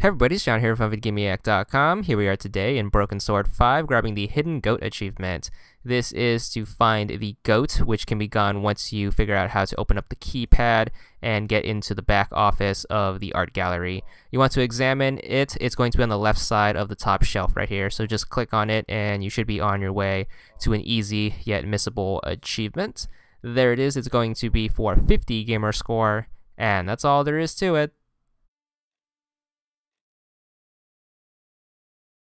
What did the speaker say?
Hey everybody, it's John here from VidGamiac.com. Here we are today in Broken Sword 5, grabbing the Hidden Goat achievement. This is to find the goat, which can be gone once you figure out how to open up the keypad and get into the back office of the art gallery. You want to examine it, it's going to be on the left side of the top shelf right here, so just click on it and you should be on your way to an easy yet missable achievement. There it is, it's going to be for 50 gamer score, and that's all there is to it.